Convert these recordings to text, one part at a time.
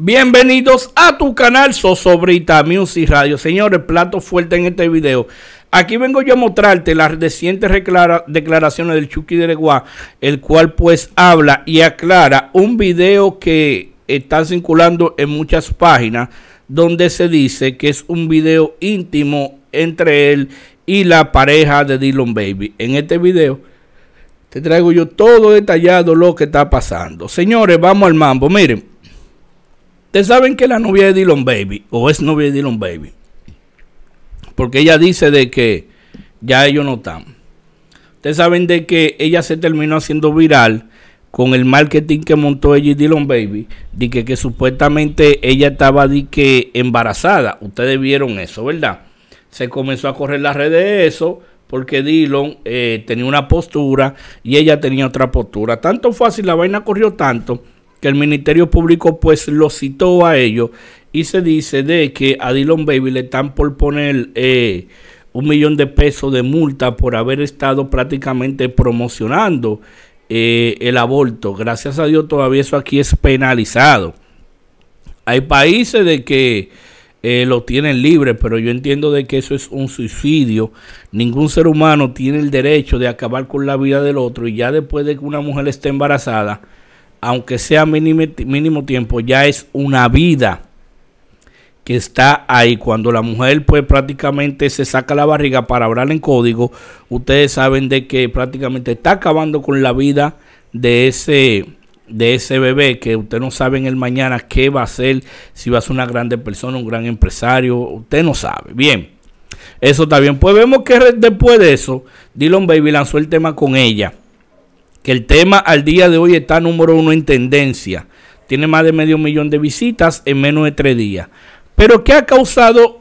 Bienvenidos a tu canal Sosobrita Music Radio. Señores, plato fuerte en este video. Aquí vengo yo a mostrarte las recientes declaraciones del Chucky de Leguá, el cual pues habla y aclara un video que está circulando en muchas páginas donde se dice que es un video íntimo entre él y la pareja de Dylan Baby. En este video te traigo yo todo detallado lo que está pasando. Señores, vamos al mambo. Miren. Ustedes saben que la novia de Dylan Baby, o es novia de Dylan Baby, porque ella dice de que ya ellos no están. Ustedes saben de que ella se terminó haciendo viral con el marketing que montó ella y Dylan Baby, de que, supuestamente ella estaba de que embarazada. Ustedes vieron eso, ¿verdad? Se comenzó a correr la red de eso porque Dylan eh, tenía una postura y ella tenía otra postura. Tanto fácil, la vaina corrió tanto que el Ministerio Público pues lo citó a ellos y se dice de que a Dylan Baby le están por poner eh, un millón de pesos de multa por haber estado prácticamente promocionando eh, el aborto. Gracias a Dios todavía eso aquí es penalizado. Hay países de que eh, lo tienen libre, pero yo entiendo de que eso es un suicidio. Ningún ser humano tiene el derecho de acabar con la vida del otro y ya después de que una mujer esté embarazada, aunque sea mínimo, tiempo, ya es una vida que está ahí. Cuando la mujer pues prácticamente se saca la barriga para hablar en código, ustedes saben de que prácticamente está acabando con la vida de ese de ese bebé que usted no sabe en el mañana qué va a ser, si va a ser una grande persona, un gran empresario, usted no sabe. Bien, eso está bien. Pues vemos que después de eso, Dylan Baby lanzó el tema con ella que el tema al día de hoy está número uno en tendencia. Tiene más de medio millón de visitas en menos de tres días. Pero ¿qué ha causado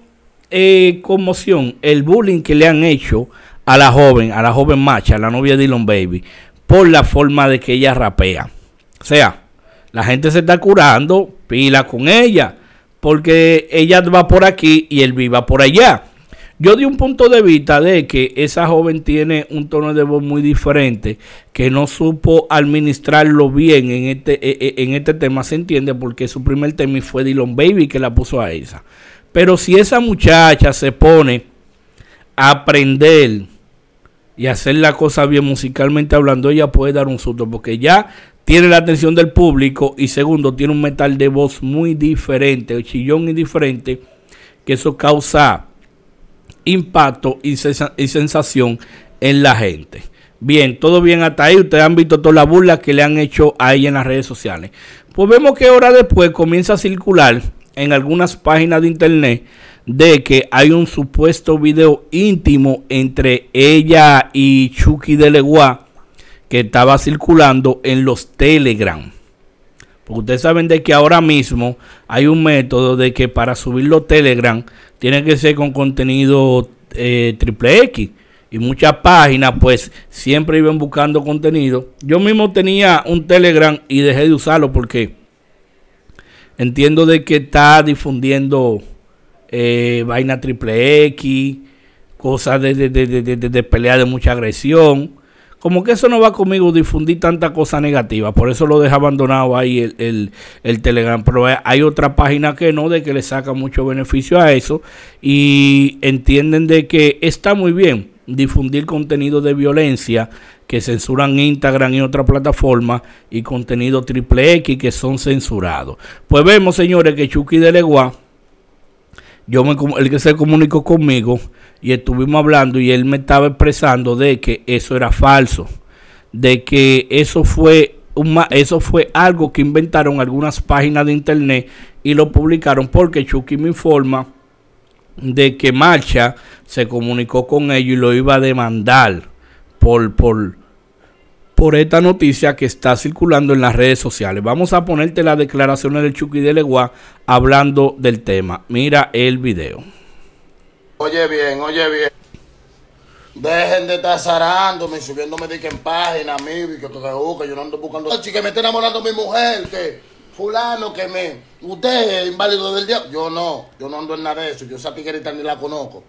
eh, conmoción? El bullying que le han hecho a la joven, a la joven macha, a la novia de Dylan Baby, por la forma de que ella rapea. O sea, la gente se está curando, pila con ella, porque ella va por aquí y él viva por allá. Yo di un punto de vista de que esa joven tiene un tono de voz muy diferente, que no supo administrarlo bien en este, e, e, en este tema, se entiende, porque su primer tema fue Dylan Baby que la puso a esa. Pero si esa muchacha se pone a aprender y hacer la cosa bien musicalmente hablando, ella puede dar un susto, porque ya tiene la atención del público y segundo, tiene un metal de voz muy diferente, chillón y diferente, que eso causa impacto y, sensación en la gente. Bien, todo bien hasta ahí. Ustedes han visto todas las burlas que le han hecho a ella en las redes sociales. Pues vemos que hora después comienza a circular en algunas páginas de internet de que hay un supuesto video íntimo entre ella y Chucky de Leguá que estaba circulando en los Telegram. Porque ustedes saben de que ahora mismo hay un método de que para subir los Telegram tiene que ser con contenido eh, triple X. Y muchas páginas pues siempre iban buscando contenido. Yo mismo tenía un Telegram y dejé de usarlo porque entiendo de que está difundiendo eh, vaina triple X, cosas de, de, de, de, pelea de mucha agresión como que eso no va conmigo difundir tanta cosa negativa. Por eso lo deja abandonado ahí el, el, Telegram. Pero hay otra página que no, de que le saca mucho beneficio a eso. Y entienden de que está muy bien difundir contenido de violencia que censuran Instagram y otra plataforma y contenido triple X que son censurados. Pues vemos, señores, que Chucky de Leguá, yo el que se comunicó conmigo, y estuvimos hablando y él me estaba expresando de que eso era falso, de que eso fue eso fue algo que inventaron algunas páginas de internet y lo publicaron porque Chucky me informa de que Marcha se comunicó con ellos y lo iba a demandar por, por, por esta noticia que está circulando en las redes sociales. Vamos a ponerte las declaraciones del Chucky de Leguá hablando del tema. Mira el video. Oye bien, oye bien. Dejen de estar zarándome, subiéndome de que en página, a mí, que, que, que, yo no ando buscando. Que me está enamorando mi mujer, que fulano, que me. Usted es inválido del diablo. Yo no, yo no ando en nada de eso. Yo esa tiguerita ni la conozco.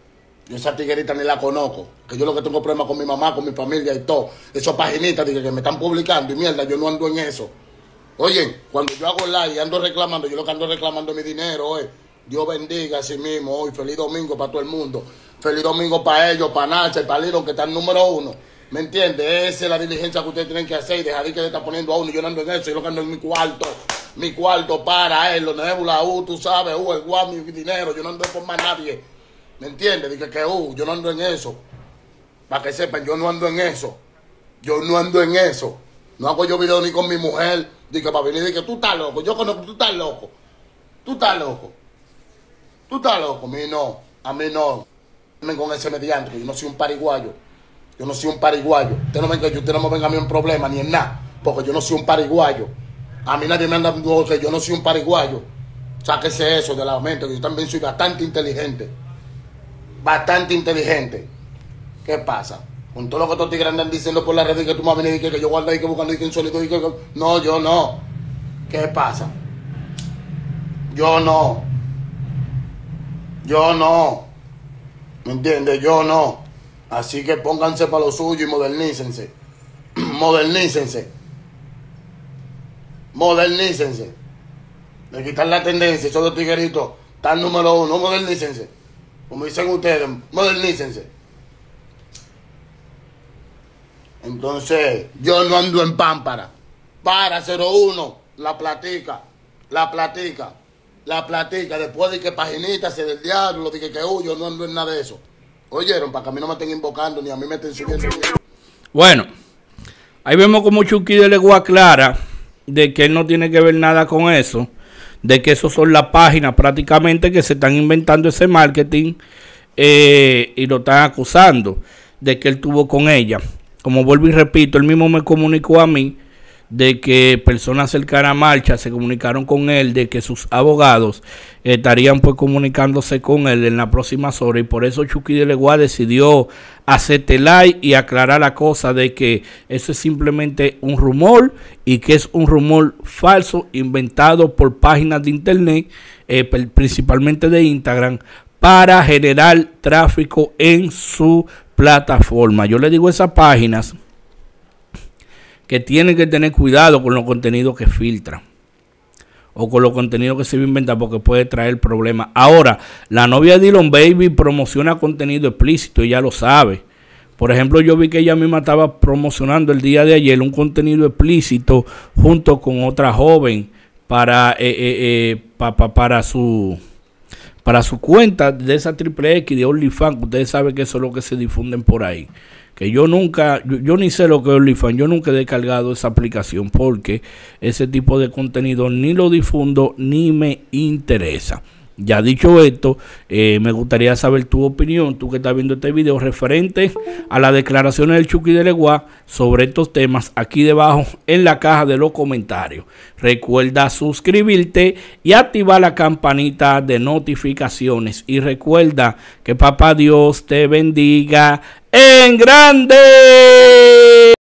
Yo esa tiguerita ni la conozco. Que yo lo que tengo problemas con mi mamá, con mi familia y todo. Esos paginitas que, que me están publicando y mierda, yo no ando en eso. Oye, cuando yo hago live y ando reclamando, yo lo que ando reclamando es mi dinero, eh. Dios bendiga a sí mismo hoy. Feliz domingo para todo el mundo. Feliz domingo para ellos, para Nacha y para Lilo, que está en número uno. ¿Me entiendes? Esa es la diligencia que ustedes tienen que hacer y dejar de que le está poniendo a uno. Yo no ando en eso, yo lo que ando en mi cuarto. Mi cuarto para él, los nebula, U, tú sabes, U, el guau, mi dinero. Yo no ando por más nadie. ¿Me entiendes? Dije que U, yo no ando en eso. Para que sepan, yo no ando en eso. Yo no ando en eso. No hago yo video ni con mi mujer. Dije, para venir, dije, tú estás loco. Yo conozco, tú estás loco. Tú estás loco. Tú estás loco. A mí no. A mí no. Ven con ese mediante, yo no soy un pariguayo. Yo no soy un pariguayo. Usted no, venga, usted no me venga a mí en problema ni en nada. Porque yo no soy un pariguayo. A mí nadie me anda que yo no soy un pariguayo. Sáquese eso de la mente, que yo también soy bastante inteligente. Bastante inteligente. ¿Qué pasa? Con todo lo que estos tigres andan diciendo por la red que tú me venir y que, yo guardo ahí que buscando y que insólito y que... No, yo no. ¿Qué pasa? Yo no. Yo no. ¿Me entiendes? Yo no. Así que pónganse para lo suyo y modernícense. modernícense. Modernícense. De quitar la tendencia, esos tigueritos, están número uno, modernícense. Como dicen ustedes, modernícense. Entonces, yo no ando en pámpara. Para 01, la platica, la platica, la platica. Después de que paginita se del diablo, dije que huyo, no ando en nada de eso. Oyeron, para que a mí no me estén invocando ni a mí me estén subiendo. Bueno, ahí vemos como Chucky de Legua clara de que él no tiene que ver nada con eso, de que eso son las páginas prácticamente que se están inventando ese marketing eh, y lo están acusando de que él tuvo con ella como vuelvo y repito, él mismo me comunicó a mí de que personas cercanas a Marcha se comunicaron con él de que sus abogados estarían pues comunicándose con él en la próxima horas y por eso Chucky de Legua decidió hacerte like y aclarar la cosa de que eso es simplemente un rumor y que es un rumor falso inventado por páginas de internet eh, principalmente de Instagram para generar tráfico en su plataforma. Yo le digo esas páginas que tienen que tener cuidado con los contenidos que filtran o con los contenidos que se inventan porque puede traer problemas. Ahora, la novia de Dylan Baby promociona contenido explícito, ya lo sabe. Por ejemplo, yo vi que ella misma estaba promocionando el día de ayer un contenido explícito junto con otra joven para, eh, eh, eh, para su para su cuenta de esa triple X de OnlyFans, ustedes saben que eso es lo que se difunden por ahí. Que yo nunca, yo, ni sé lo que es OnlyFans, yo nunca he descargado esa aplicación porque ese tipo de contenido ni lo difundo ni me interesa. Ya dicho esto, eh, me gustaría saber tu opinión, tú que estás viendo este video, referente a las declaraciones del Chucky de Leguá sobre estos temas aquí debajo en la caja de los comentarios. Recuerda suscribirte y activar la campanita de notificaciones. Y recuerda que papá Dios te bendiga en grande.